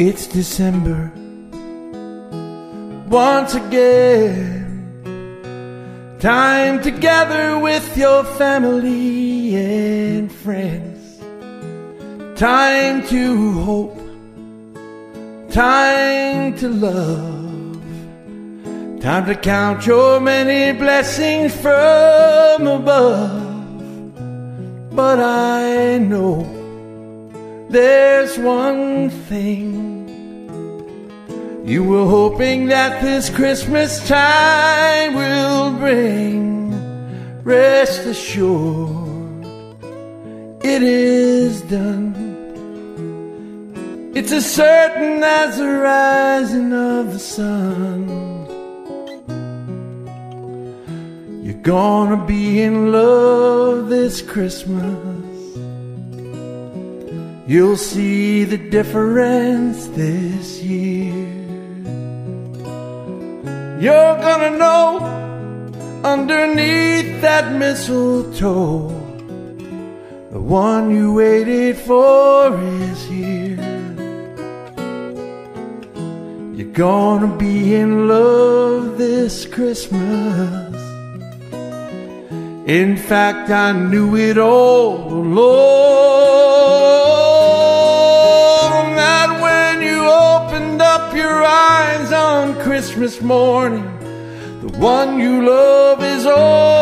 It's December once again. Time together with your family and friends. Time to hope. Time to love. Time to count your many blessings from above. But I know there's one thing you were hoping that this Christmas time will bring. Rest assured, it is done. It's as certain as the rising of the sun. You're gonna be in love this Christmas. You'll see the difference this year. You're gonna know underneath that mistletoe, the one you waited for is here. You're gonna be in love this Christmas. In fact, I knew it all along. Christmas morning, the one you love is all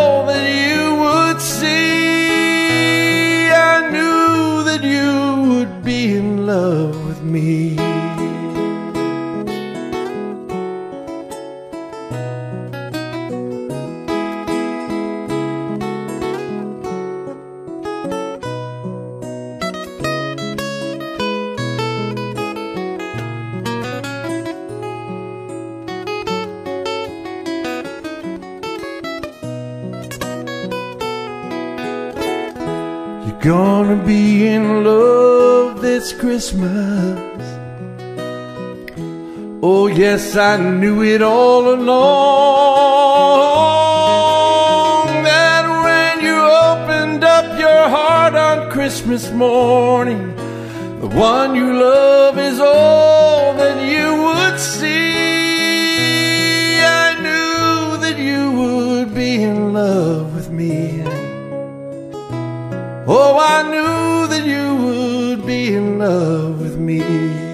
gonna be in love this Christmas. Oh, yes, I knew it all along. That when you opened up your heart on Christmas morning, the one you love is all that you would see. I knew that you would be in love with me. Oh, I knew that you would be in love with me.